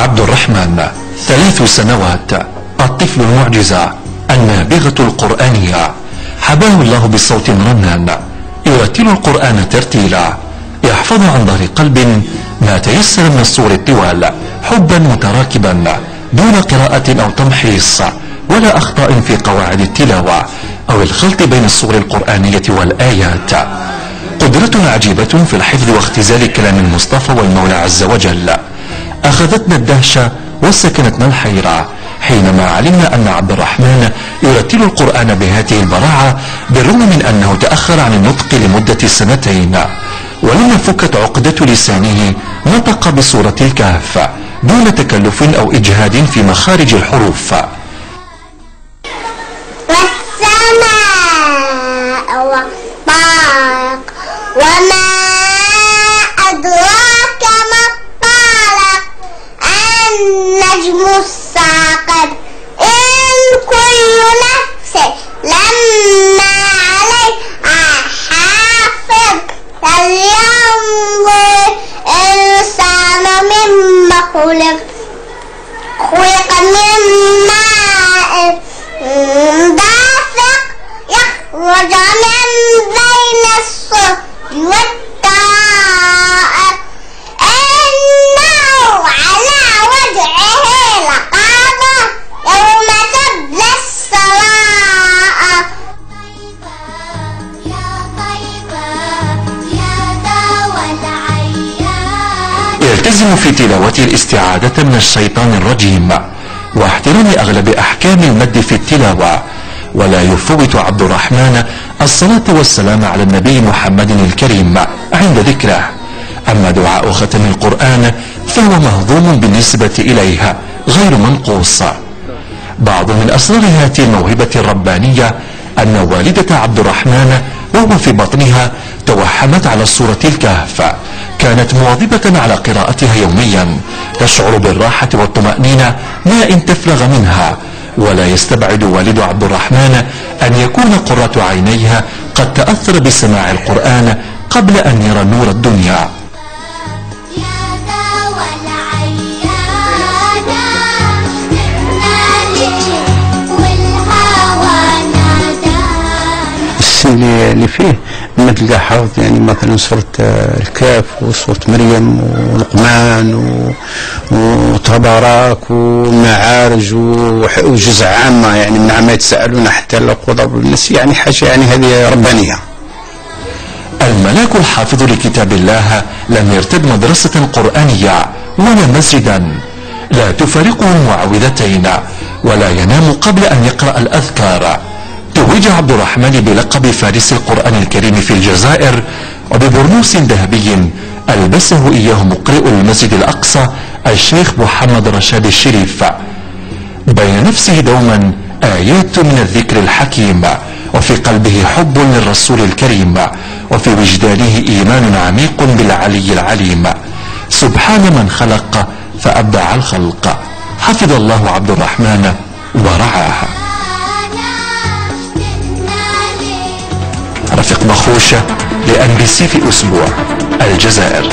عبد الرحمن ثلاث سنوات. الطفل المعجزة النابغة القرآنية. حباه الله بصوت رنان يرتل القرآن ترتيلا. يحفظ عن ظهر قلب ما تيسر من الصور الطوال حبا متراكبا دون قراءة أو تمحيص ولا أخطاء في قواعد التلاوة أو الخلط بين الصور القرآنية والآيات. قدرة عجيبة في الحفظ واختزال كلام المصطفى والمولى عز وجل. أخذتنا الدهشة وسكنتنا الحيرة. حينما علمنا أن عبد الرحمن يرتل القرآن بهذه البراعة بالرغم من أنه تأخر عن النطق لمدة سنتين ولما فكت عقدة لسانه نطق بصورة الكهف دون تكلف أو إجهاد في مخارج الحروف. والسماء والطارق وما يلتزم في تلاوته الاستعادة من الشيطان الرجيم واحترام أغلب أحكام المد في التلاوة. ولا يفوت عبد الرحمن الصلاة والسلام على النبي محمد الكريم عند ذكره. أما دعاء ختم القرآن فهو مهضوم بالنسبة إليها غير منقوص. بعض من أسرار هذه الموهبة الربانية أن والدة عبد الرحمن وهو في بطنها توحمت على سورة الكهف. كانت مواظبة على قراءتها يوميا تشعر بالراحة والطمأنينة ما إن تفرغ منها ولا يستبعد والد عبد الرحمن أن يكون قرة عينيها قد تأثر بسماع القرآن قبل أن يرى نور الدنيا. السن اللي فيه لما تلقى حافظ يعني مثلا سورة آه، الكهف وسورة مريم ولقمان وتبارك ومعارج وجزء عامة يعني من عما يتساءلون حتى قدر بالناس يعني حاجة يعني هذه ربانية. الملاك الحافظ لكتاب الله لم يرتد مدرسة قرآنية ولا مسجدا. لا تفارقه معوذتين ولا ينام قبل أن يقرأ الأذكار. توج عبد الرحمن بلقب فارس القرآن الكريم في الجزائر وببرنوس ذهبي ألبسه إياه مقرئ المسجد الأقصى الشيخ محمد رشاد الشريف. بين نفسه دوما آيات من الذكر الحكيم وفي قلبه حب للرسول الكريم وفي وجدانه إيمان عميق بالعلي العليم. سبحان من خلق فأبدع الخلق. حفظ الله عبد الرحمن ورعاه. رفيق مخوشة لأن بي سي في أسبوع. الجزائر.